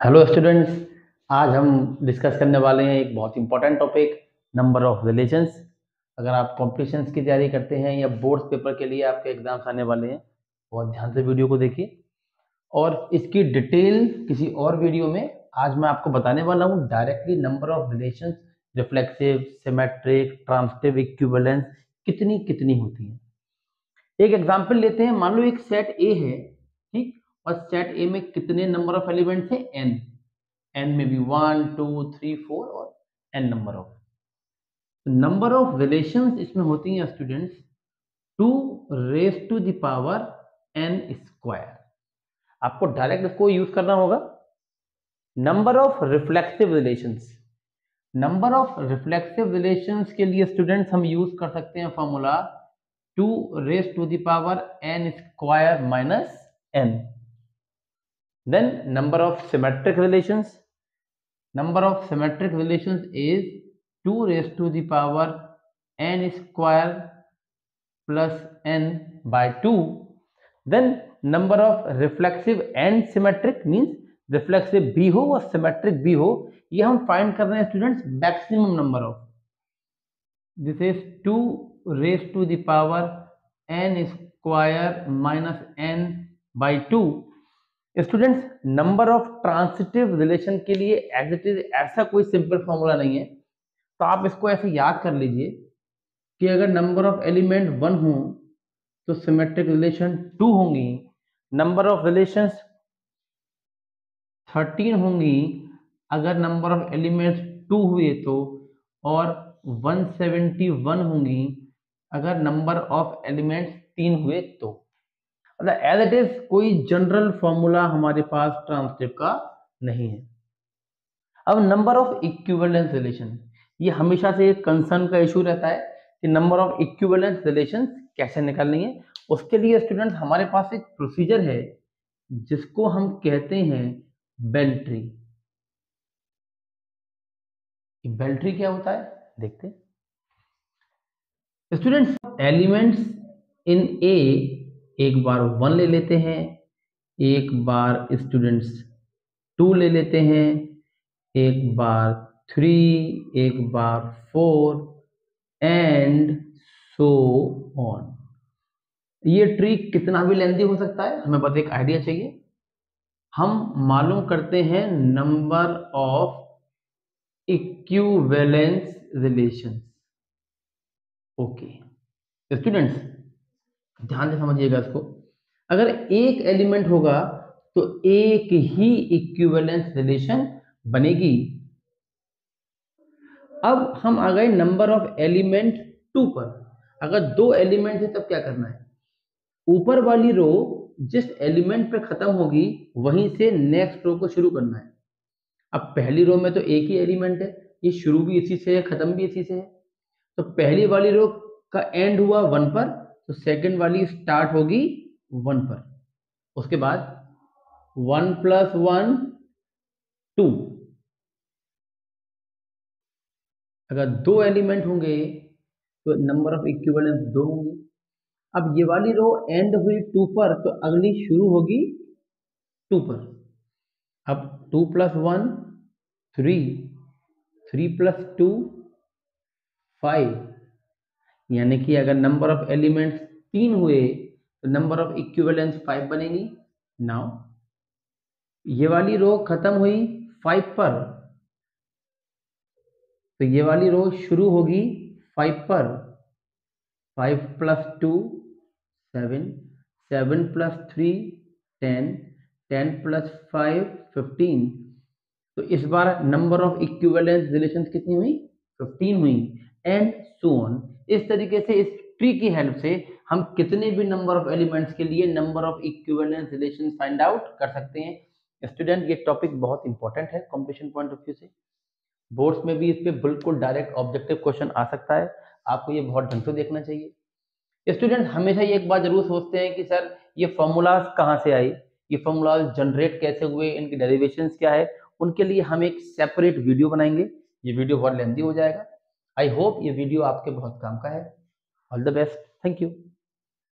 Hello students आज हम discuss करने वाले हैं एक बहुत important topic number of relations अगर आप कॉम्पिटिशन्स की तैयारी करते हैं या बोर्ड पेपर के लिए आपके एग्ज़ाम्स आने वाले हैं, बहुत ध्यान से वीडियो को देखिए. और इसकी डिटेल किसी और वीडियो में आज मैं आपको बताने वाला हूँ. Directly number of relation reflexive symmetric transitive equivalence कितनी कितनी होती है. एक एग्ज़ाम्पल लेते हैं. मान लो एक सेट ए है, ठीक? और सेट ए में कितने नंबर ऑफ़ एलिमेंट्स हैं? एन एन में भी वन टू थ्री फोर और N number of number of relations इसमें होती हैं students two raise to the power N square आपको डायरेक्ट इसको यूज़ करना होगा। Number of reflexive relations number of reflexive relations के लिए स्टूडेंट्स हम यूज़ कर सकते हैं formula two raise to the power N square minus N Then number of symmetric relations. Number of symmetric relations is 2 raised to the power n square plus n by 2. Then number of reflexive and symmetric means reflexive भी हो और symmetric भी हो ये हम find कर रहे हैं students maximum number of this is 2 raise to the power n square minus n 2 students number of transitive relation के लिए एज इट इज़ ऐसा कोई सिंपल फॉर्मूला नहीं है। तो आप इसको ऐसे याद कर लीजिए कि अगर नंबर ऑफ़ एलिमेंट वन हो तो सिमेट्रिक रिलेशन टू होंगी। नंबर ऑफ़ रिलेशन थर्टीन होंगी। अगर नंबर ऑफ़ एलिमेंट्स टू हुए तो और 171 होंगी। अगर नंबर ऑफ़ एलिमेंट्स तीन हुए तो। मतलब एज इट इज़ कोई जनरल फॉर्मूला हमारे पास ट्रांसटिव का नहीं है। अब नंबर ऑफ़ इक्विवेलेंस रिलेशन ये हमेशा से एक कंसर्न का इशू रहता है कि नंबर ऑफ़ इक्विवेलेंस रिलेशन कैसे निकालनी है। उसके लिए स्टूडेंट हमारे पास एक प्रोसीजर है, जिसको हम कहते हैं बेल्ट्री बेल्ट्री क्या होता है? देखते स्टूडेंट्स एलिमेंट्स इन ए एक बार वन ले लेते हैं, एक बार स्टूडेंट्स टू ले लेते हैं, एक बार थ्री एक बार फोर एंड सो ऑन ये ट्री कितना भी लेंदी हो सकता है, हमें बस एक आइडिया चाहिए। हम मालूम करते हैं number of equivalence relations okay students ध्यान से समझिएगा इसको। अगर एक एलिमेंट होगा तो एक ही इक्विवेलेंस रिलेशन बनेगी। अब हम आ गए नंबर ऑफ़ एलिमेंट टू पर। अगर दो एलिमेंट है, तब क्या करना है? ऊपर वाली रो जिस एलिमेंट पे खत्म होगी, वहीं से नेक्स्ट रो को शुरू करना है। अब पहली रो में तो एक ही एलिमेंट है, ये शुरू भी इसी से है, खत्म भी इसी से है। तो पहली वाली रो का एंड हुआ वन पर तो सेकंड वाली स्टार्ट होगी वन पर। उसके बाद वन प्लस वन टू अगर दो एलिमेंट होंगे तो नंबर ऑफ़ इक्विवेलेंस दो होंगे। अब ये वाली रो एंड हुई टू पर तो अगली शुरू होगी टू पर। अब two plus one three three plus two five यानी कि अगर नंबर ऑफ़ एलिमेंट्स तीन हुए तो नंबर ऑफ़ इक्विवेलेंस फाइव बनेगी। नाउ ये वाली रो खत्म हुई फाइव पर। तो ये वाली रो शुरू होगी फाइव पर। Five plus two seven seven plus three ten ten plus five fifteen तो इस बार नंबर ऑफ़ इक्विवेलेंस रिलेशंस कितनी हुई? फिफ्टीन हुई। एंड सोन इस तरीके से, इस ट्री की हेल्प से हम कितने भी नंबर ऑफ़ एलिमेंट्स के लिए number of equivalence relation find out कर सकते हैं। स्टूडेंट ये टॉपिक बहुत इंपॉर्टेंट है कॉम्पिटिशन पॉइंट ऑफ़ व्यू से। बोर्ड्स में भी इस पर बिल्कुल डायरेक्ट ऑब्जेक्टिव क्वेश्चन आ सकता है। आपको ये बहुत ढंग से देखना चाहिए। स्टूडेंट हमेशा ये एक बात ज़रूर सोचते हैं कि सर, ये फॉर्मूलाज कहाँ से आई ये फॉर्मूलाज जनरेट कैसे हुए? इनके डेरिवेशन क्या है? उनके लिए हम एक सेपरेट वीडियो बनाएँगे। ये वीडियो बहुत लेंदी हो जाएगा। आई होप ये वीडियो आपके बहुत काम का है. All the best thank you